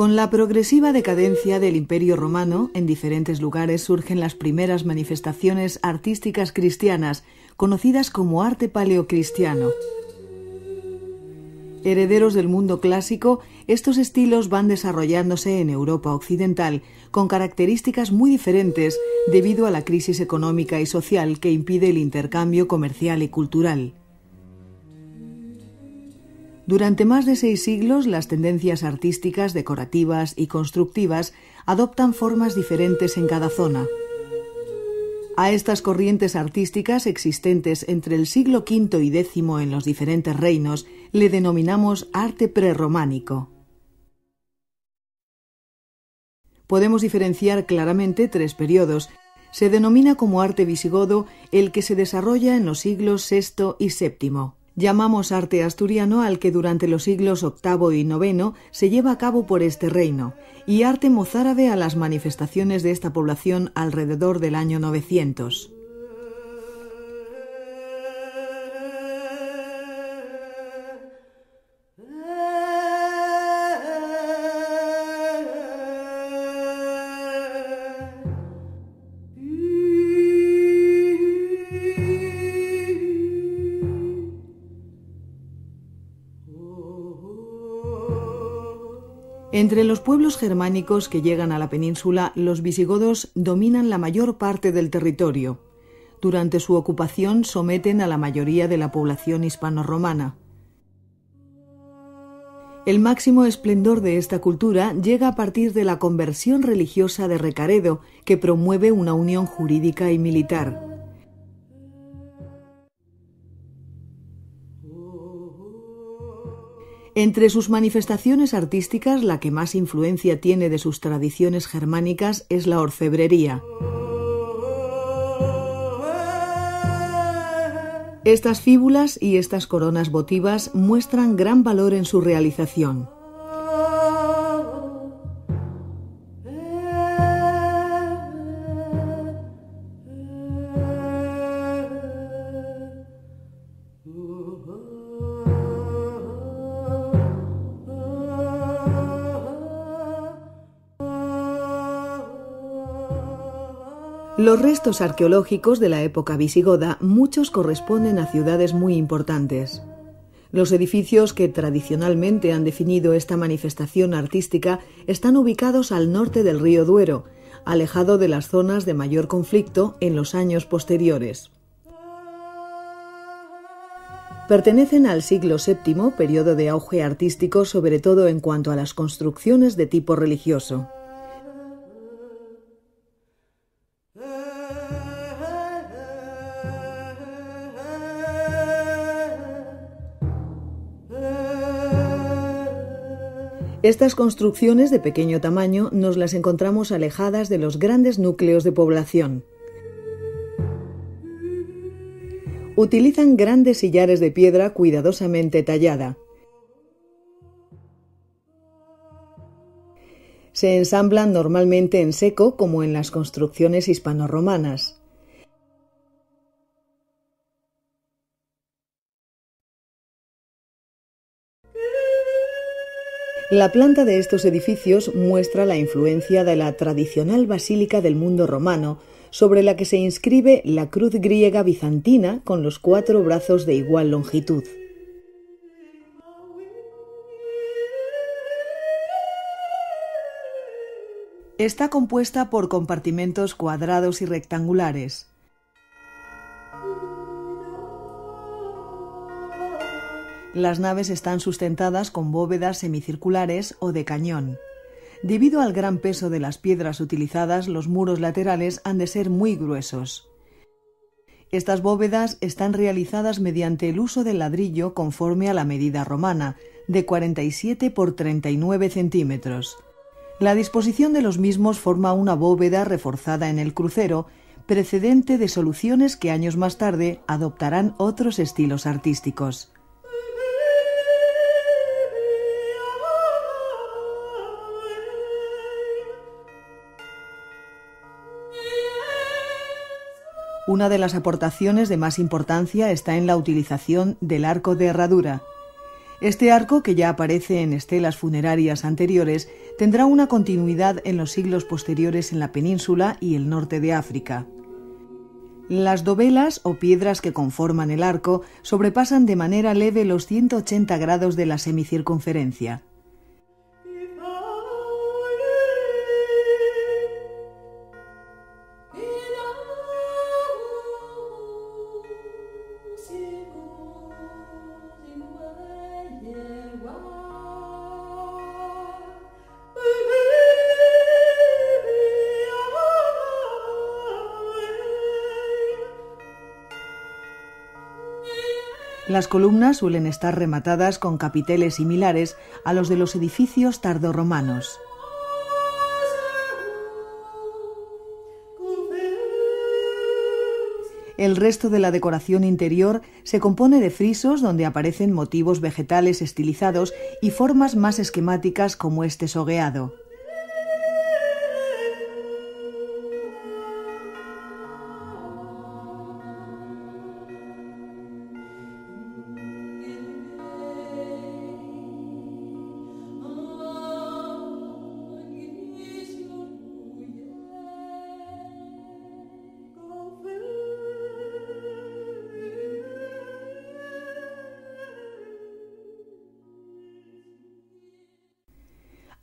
Con la progresiva decadencia del Imperio romano, en diferentes lugares surgen las primeras manifestaciones artísticas cristianas, conocidas como arte paleocristiano. Herederos del mundo clásico, estos estilos van desarrollándose en Europa occidental con características muy diferentes debido a la crisis económica y social que impide el intercambio comercial y cultural. Durante más de seis siglos, las tendencias artísticas, decorativas y constructivas adoptan formas diferentes en cada zona. A estas corrientes artísticas existentes entre el siglo V y X en los diferentes reinos le denominamos arte prerrománico. Podemos diferenciar claramente tres periodos. Se denomina como arte visigodo el que se desarrolla en los siglos VI y VII. Llamamos arte asturiano al que durante los siglos VIII y IX se lleva a cabo por este reino, y arte mozárabe a las manifestaciones de esta población alrededor del año 900. Entre los pueblos germánicos que llegan a la península, los visigodos dominan la mayor parte del territorio. Durante su ocupación someten a la mayoría de la población hispano-romana. El máximo esplendor de esta cultura llega a partir de la conversión religiosa de Recaredo, que promueve una unión jurídica y militar. Entre sus manifestaciones artísticas, la que más influencia tiene de sus tradiciones germánicas es la orfebrería. Estas fíbulas y estas coronas votivas muestran gran valor en su realización. Los restos arqueológicos de la época visigoda, muchos corresponden a ciudades muy importantes. Los edificios que tradicionalmente han definido esta manifestación artística están ubicados al norte del río Duero, alejado de las zonas de mayor conflicto en los años posteriores. Pertenecen al siglo VII, periodo de auge artístico sobre todo en cuanto a las construcciones de tipo religioso. Estas construcciones de pequeño tamaño nos las encontramos alejadas de los grandes núcleos de población. Utilizan grandes sillares de piedra cuidadosamente tallada. Se ensamblan normalmente en seco como en las construcciones hispanoromanas. La planta de estos edificios muestra la influencia de la tradicional basílica del mundo romano, sobre la que se inscribe la cruz griega bizantina con los cuatro brazos de igual longitud. Está compuesta por compartimentos cuadrados y rectangulares. Las naves están sustentadas con bóvedas semicirculares o de cañón. Debido al gran peso de las piedras utilizadas, los muros laterales han de ser muy gruesos. Estas bóvedas están realizadas mediante el uso del ladrillo conforme a la medida romana, de 47 por 39 centímetros. La disposición de los mismos forma una bóveda reforzada en el crucero, precedente de soluciones que años más tarde adoptarán otros estilos artísticos. Una de las aportaciones de más importancia está en la utilización del arco de herradura. Este arco, que ya aparece en estelas funerarias anteriores, tendrá una continuidad en los siglos posteriores en la península y el norte de África. Las dovelas o piedras que conforman el arco sobrepasan de manera leve los 180 grados de la semicircunferencia. Las columnas suelen estar rematadas con capiteles similares a los de los edificios tardorromanos. El resto de la decoración interior se compone de frisos donde aparecen motivos vegetales estilizados y formas más esquemáticas como este sogueado.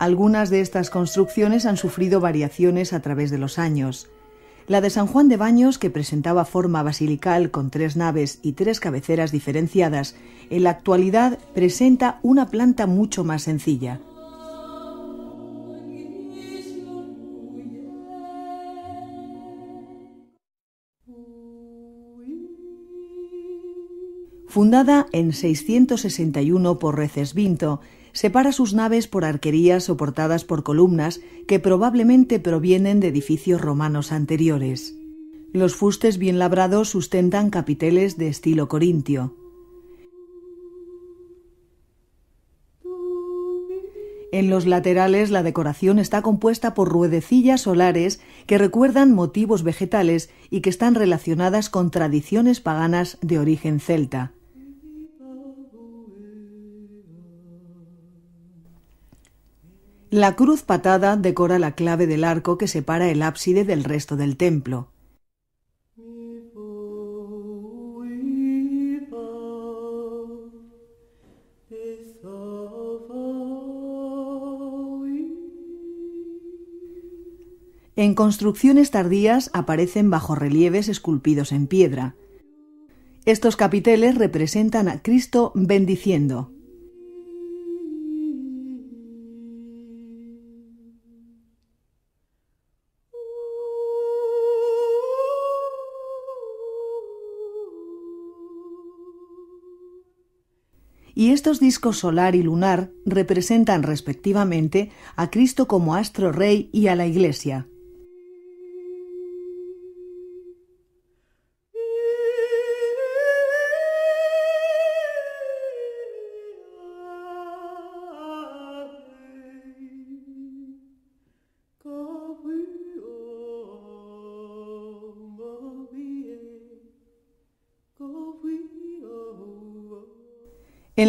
Algunas de estas construcciones han sufrido variaciones a través de los años. La de San Juan de Baños, que presentaba forma basilical con tres naves y tres cabeceras diferenciadas, en la actualidad presenta una planta mucho más sencilla. Fundada en 661 por Recesvinto, separa sus naves por arquerías soportadas por columnas que probablemente provienen de edificios romanos anteriores. Los fustes bien labrados sustentan capiteles de estilo corintio. En los laterales la decoración está compuesta por ruedecillas solares que recuerdan motivos vegetales y que están relacionadas con tradiciones paganas de origen celta. La cruz patada decora la clave del arco que separa el ábside del resto del templo. En construcciones tardías aparecen bajorrelieves esculpidos en piedra. Estos capiteles representan a Cristo bendiciendo. Y estos discos solar y lunar representan respectivamente a Cristo como astro rey y a la Iglesia.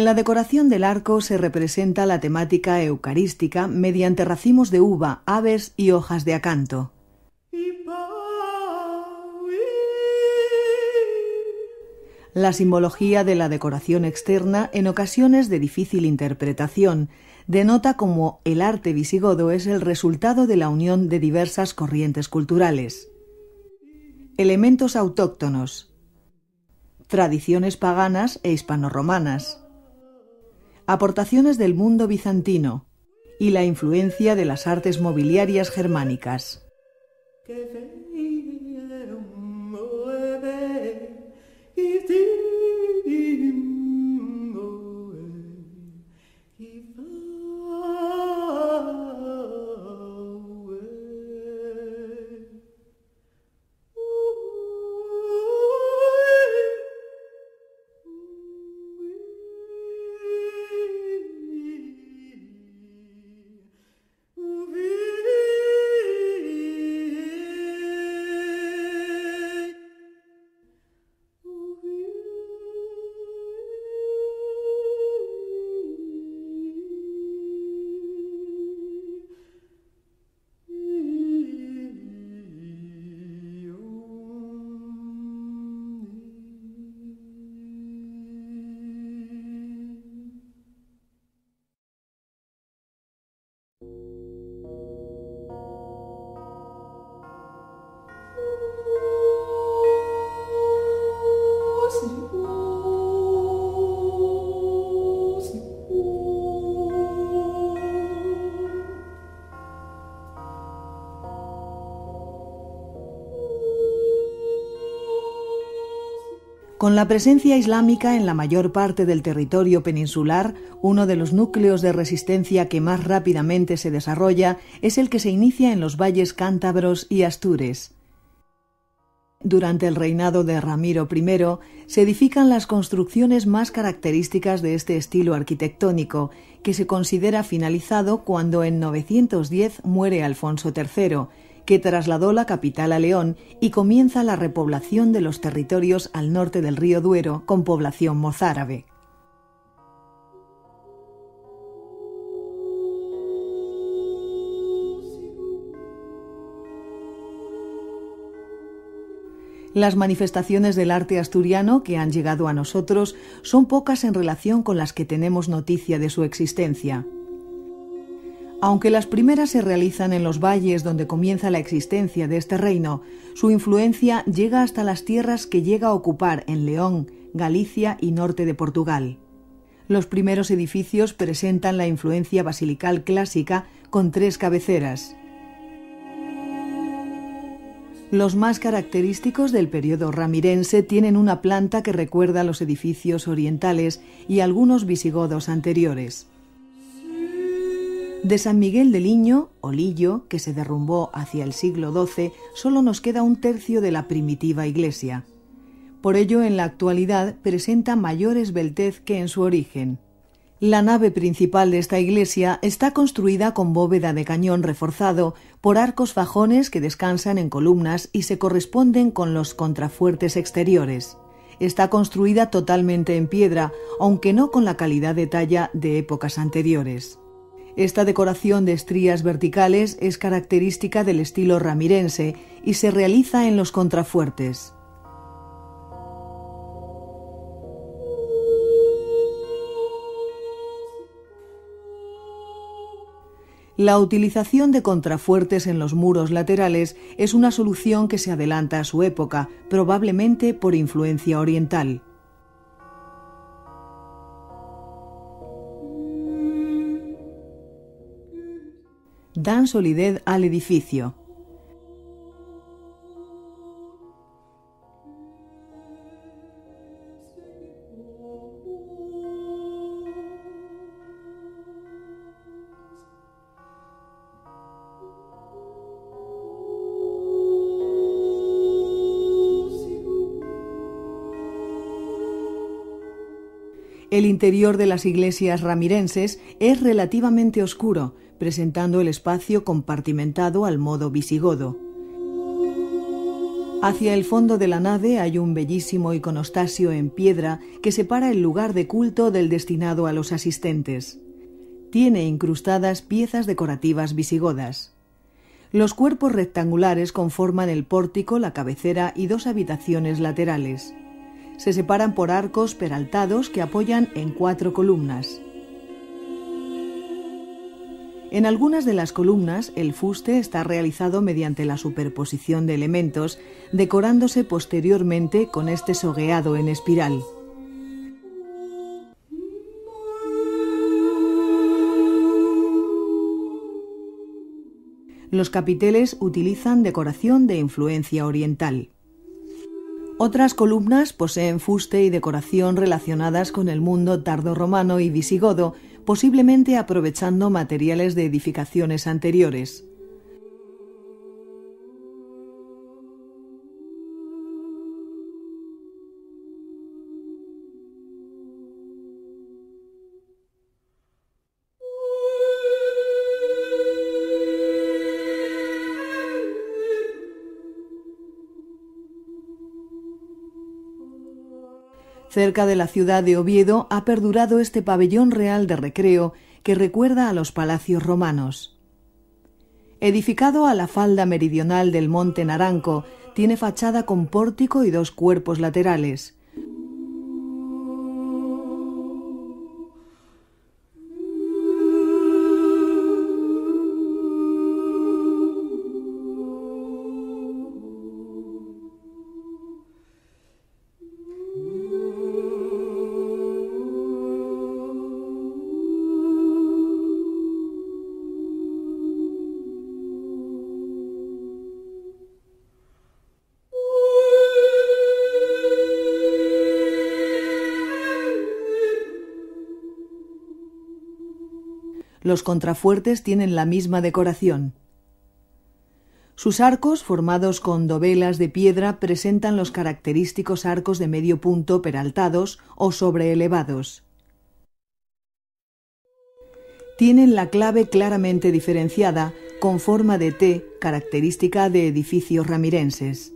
La decoración del arco se representa la temática eucarística mediante racimos de uva, aves y hojas de acanto. La simbología de la decoración externa, en ocasiones de difícil interpretación, denota como el arte visigodo es el resultado de la unión de diversas corrientes culturales. Elementos autóctonos, tradiciones paganas e hispanoromanas, aportaciones del mundo bizantino y la influencia de las artes mobiliarias germánicas. Con la presencia islámica en la mayor parte del territorio peninsular, uno de los núcleos de resistencia que más rápidamente se desarrolla es el que se inicia en los valles cántabros y astures. Durante el reinado de Ramiro I se edifican las construcciones más características de este estilo arquitectónico, que se considera finalizado cuando en 910 muere Alfonso III, que trasladó la capital a León y comienza la repoblación de los territorios al norte del río Duero con población mozárabe. Las manifestaciones del arte asturiano que han llegado a nosotros son pocas en relación con las que tenemos noticia de su existencia. Aunque las primeras se realizan en los valles donde comienza la existencia de este reino, su influencia llega hasta las tierras que llega a ocupar en León, Galicia y norte de Portugal. Los primeros edificios presentan la influencia basilical clásica con tres cabeceras. Los más característicos del periodo ramirense tienen una planta que recuerda a los edificios orientales y algunos visigodos anteriores. De San Miguel de Liño, o Lillo, que se derrumbó hacia el siglo XII, solo nos queda un tercio de la primitiva iglesia. Por ello, en la actualidad presenta mayor esbeltez que en su origen. La nave principal de esta iglesia está construida con bóveda de cañón reforzado por arcos fajones que descansan en columnas y se corresponden con los contrafuertes exteriores. Está construida totalmente en piedra, aunque no con la calidad de talla de épocas anteriores. Esta decoración de estrías verticales es característica del estilo ramirense y se realiza en los contrafuertes. La utilización de contrafuertes en los muros laterales es una solución que se adelanta a su época, probablemente por influencia oriental. Dan solidez al edificio. El interior de las iglesias ramirenses es relativamente oscuro, presentando el espacio compartimentado al modo visigodo. Hacia el fondo de la nave hay un bellísimo iconostasio en piedra que separa el lugar de culto del destinado a los asistentes. Tiene incrustadas piezas decorativas visigodas. Los cuerpos rectangulares conforman el pórtico, la cabecera y dos habitaciones laterales. Se separan por arcos peraltados que apoyan en cuatro columnas. En algunas de las columnas el fuste está realizado mediante la superposición de elementos, decorándose posteriormente con este sogueado en espiral. Los capiteles utilizan decoración de influencia oriental. Otras columnas poseen fuste y decoración relacionadas con el mundo tardorromano y visigodo, posiblemente aprovechando materiales de edificaciones anteriores. Cerca de la ciudad de Oviedo ha perdurado este pabellón real de recreo que recuerda a los palacios romanos. Edificado a la falda meridional del monte Naranco, tiene fachada con pórtico y dos cuerpos laterales. Los contrafuertes tienen la misma decoración. Sus arcos, formados con dovelas de piedra, presentan los característicos arcos de medio punto peraltados o sobreelevados. Tienen la clave claramente diferenciada, con forma de T, característica de edificios ramirenses.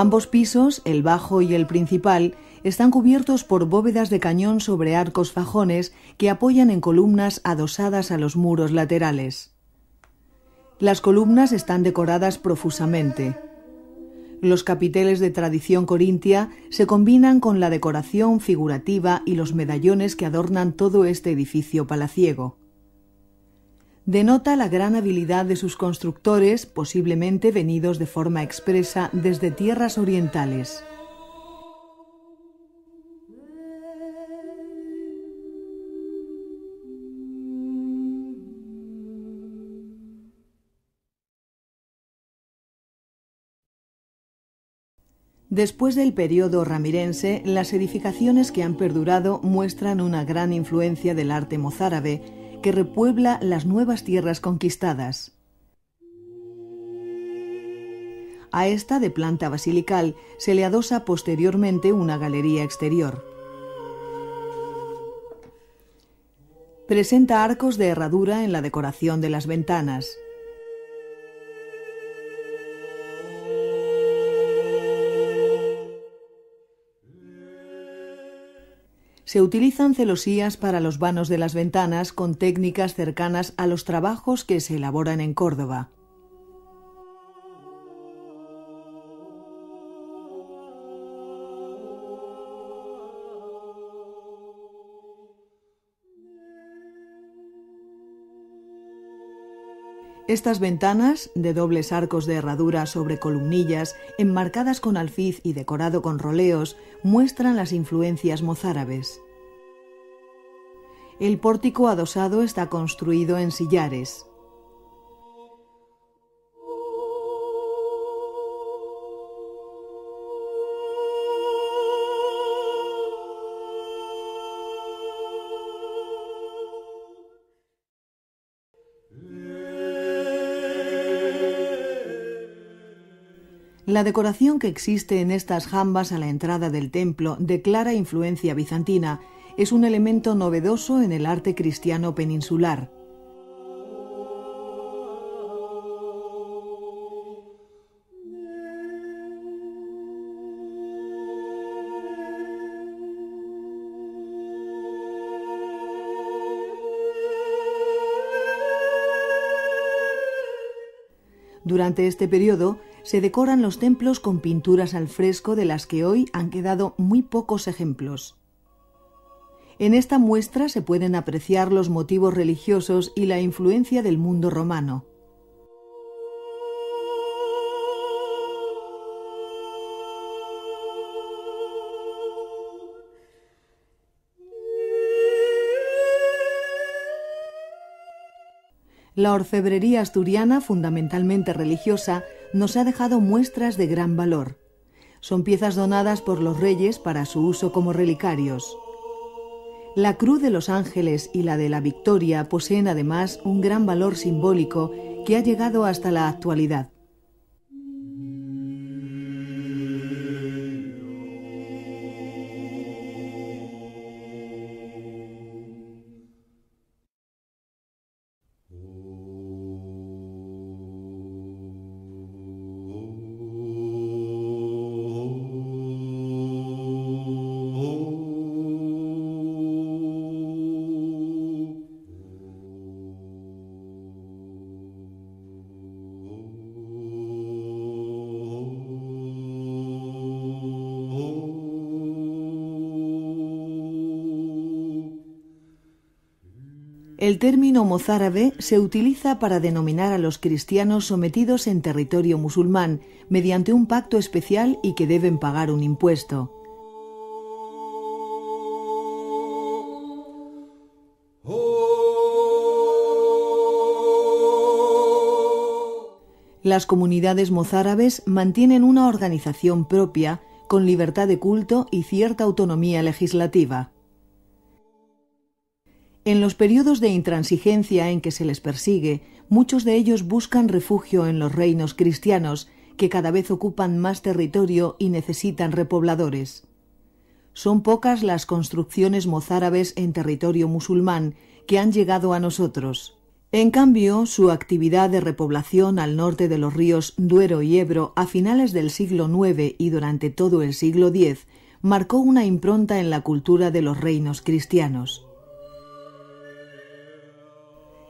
Ambos pisos, el bajo y el principal, están cubiertos por bóvedas de cañón sobre arcos fajones que apoyan en columnas adosadas a los muros laterales. Las columnas están decoradas profusamente. Los capiteles de tradición corintia se combinan con la decoración figurativa y los medallones que adornan todo este edificio palaciego denota la gran habilidad de sus constructores, posiblemente venidos de forma expresa desde tierras orientales. Después del periodo ramirense, las edificaciones que han perdurado muestran una gran influencia del arte mozárabe, que repuebla las nuevas tierras conquistadas. A esta de planta basilical se le adosa posteriormente una galería exterior. Presenta arcos de herradura en la decoración de las ventanas. Se utilizan celosías para los vanos de las ventanas con técnicas cercanas a los trabajos que se elaboran en Córdoba. Estas ventanas, de dobles arcos de herradura sobre columnillas, enmarcadas con alfiz y decorado con roleos, muestran las influencias mozárabes. El pórtico adosado está construido en sillares. La decoración que existe en estas jambas a la entrada del templo, de clara influencia bizantina, es un elemento novedoso en el arte cristiano peninsular. Durante este periodo se decoran los templos con pinturas al fresco de las que hoy han quedado muy pocos ejemplos. En esta muestra se pueden apreciar los motivos religiosos y la influencia del mundo romano. La orfebrería asturiana, fundamentalmente religiosa, nos ha dejado muestras de gran valor. Son piezas donadas por los reyes para su uso como relicarios. La Cruz de los Ángeles y la de la Victoria poseen además un gran valor simbólico que ha llegado hasta la actualidad. El término mozárabe se utiliza para denominar a los cristianos sometidos en territorio musulmán mediante un pacto especial y que deben pagar un impuesto. Las comunidades mozárabes mantienen una organización propia, con libertad de culto y cierta autonomía legislativa. En los periodos de intransigencia en que se les persigue, muchos de ellos buscan refugio en los reinos cristianos, que cada vez ocupan más territorio y necesitan repobladores. Son pocas las construcciones mozárabes en territorio musulmán que han llegado a nosotros. En cambio, su actividad de repoblación al norte de los ríos Duero y Ebro a finales del siglo IX y durante todo el siglo X marcó una impronta en la cultura de los reinos cristianos.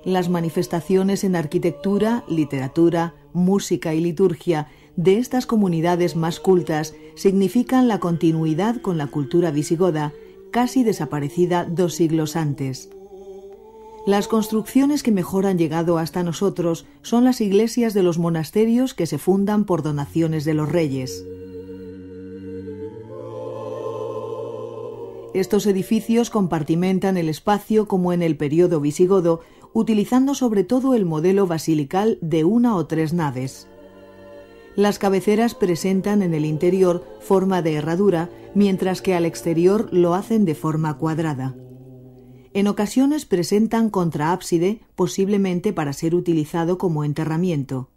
Las manifestaciones en arquitectura, literatura, música y liturgia de estas comunidades más cultas significan la continuidad con la cultura visigoda, casi desaparecida dos siglos antes. Las construcciones que mejor han llegado hasta nosotros son las iglesias de los monasterios que se fundan por donaciones de los reyes. Estos edificios compartimentan el espacio como en el periodo visigodo, utilizando sobre todo el modelo basilical de una o tres naves. Las cabeceras presentan en el interior forma de herradura, mientras que al exterior lo hacen de forma cuadrada. En ocasiones presentan contraábside, posiblemente para ser utilizado como enterramiento.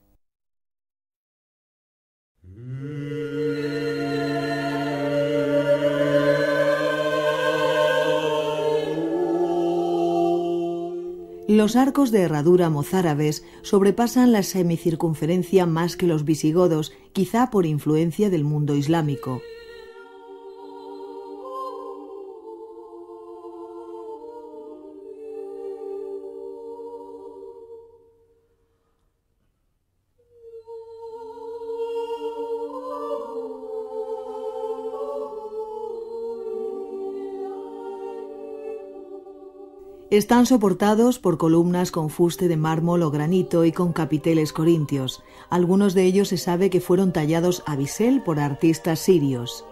Los arcos de herradura mozárabes sobrepasan la semicircunferencia más que los visigodos, quizá por influencia del mundo islámico. Están soportados por columnas con fuste de mármol o granito y con capiteles corintios. Algunos de ellos se sabe que fueron tallados a bisel por artistas sirios.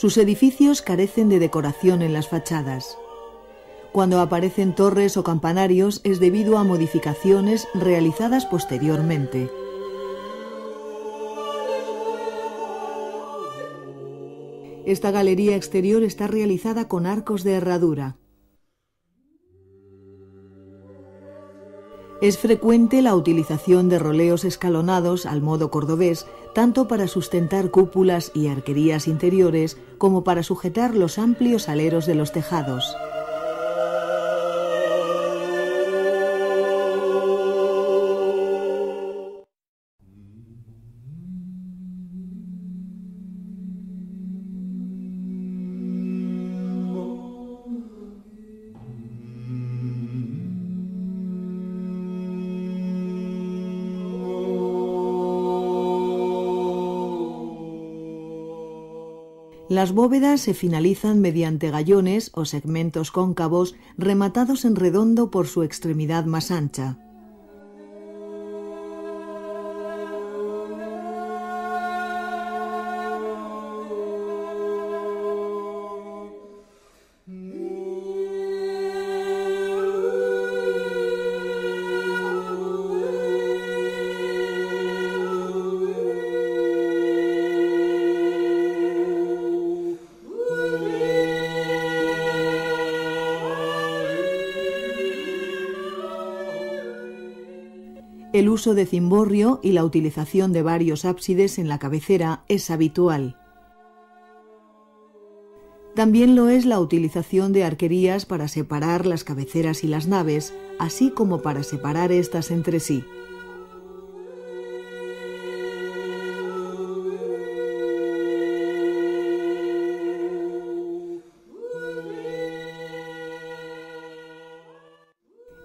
Sus edificios carecen de decoración en las fachadas. Cuando aparecen torres o campanarios es debido a modificaciones realizadas posteriormente. Esta galería exterior está realizada con arcos de herradura. Es frecuente la utilización de roleos escalonados al modo cordobés, tanto para sustentar cúpulas y arquerías interiores como para sujetar los amplios aleros de los tejados. Las bóvedas se finalizan mediante gallones o segmentos cóncavos rematados en redondo por su extremidad más ancha. Uso de cimborrio y la utilización de varios ábsides en la cabecera es habitual. También lo es la utilización de arquerías para separar las cabeceras y las naves, así como para separar éstas entre sí.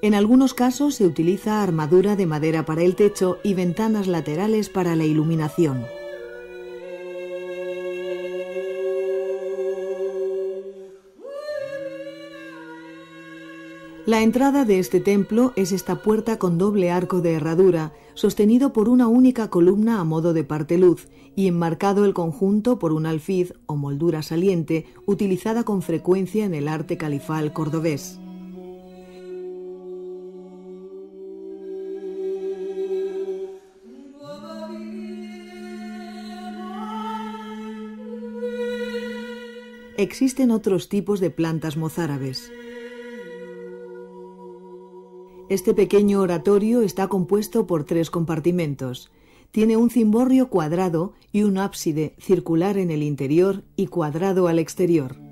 En algunos casos se utiliza armadura de madera para el techo y ventanas laterales para la iluminación. La entrada de este templo es esta puerta con doble arco de herradura, sostenido por una única columna a modo de parteluz y enmarcado el conjunto por un alfiz o moldura saliente utilizada con frecuencia en el arte califal cordobés. Existen otros tipos de plantas mozárabes. Este pequeño oratorio está compuesto por tres compartimentos. Tiene un cimborrio cuadrado y un ábside circular en el interior y cuadrado al exterior.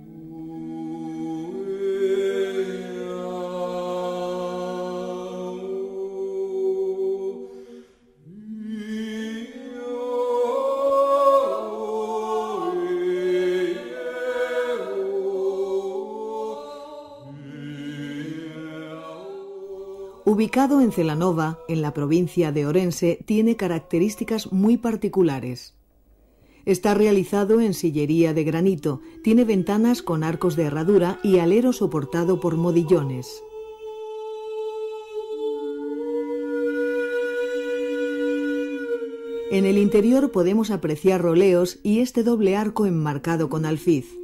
Ubicado en Celanova, en la provincia de Orense, tiene características muy particulares. Está realizado en sillería de granito, tiene ventanas con arcos de herradura y alero soportado por modillones. En el interior podemos apreciar roleos y este doble arco enmarcado con alfiz.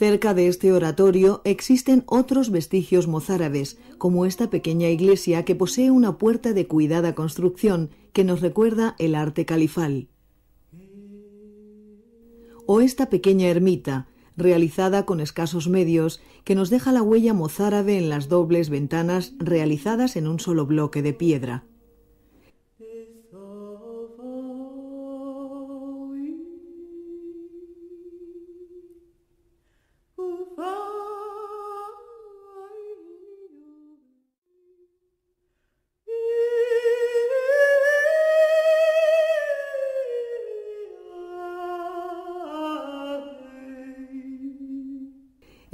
Cerca de este oratorio existen otros vestigios mozárabes, como esta pequeña iglesia que posee una puerta de cuidada construcción que nos recuerda el arte califal. O esta pequeña ermita, realizada con escasos medios, que nos deja la huella mozárabe en las dobles ventanas realizadas en un solo bloque de piedra.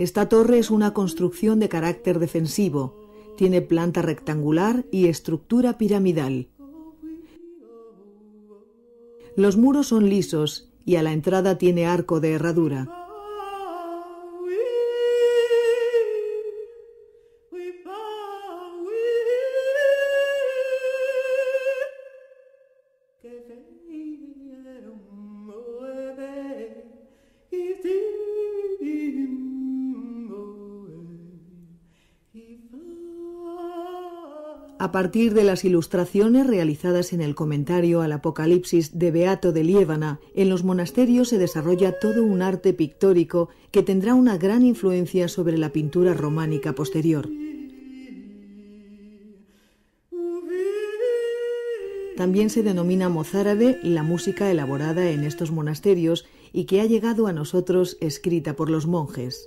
Esta torre es una construcción de carácter defensivo. Tiene planta rectangular y estructura piramidal. Los muros son lisos y a la entrada tiene arco de herradura. Partir de las ilustraciones realizadas en el comentario al Apocalipsis de Beato de Liébana, en los monasterios se desarrolla todo un arte pictórico que tendrá una gran influencia sobre la pintura románica posterior. También se denomina mozárabe la música elaborada en estos monasterios y que ha llegado a nosotros escrita por los monjes.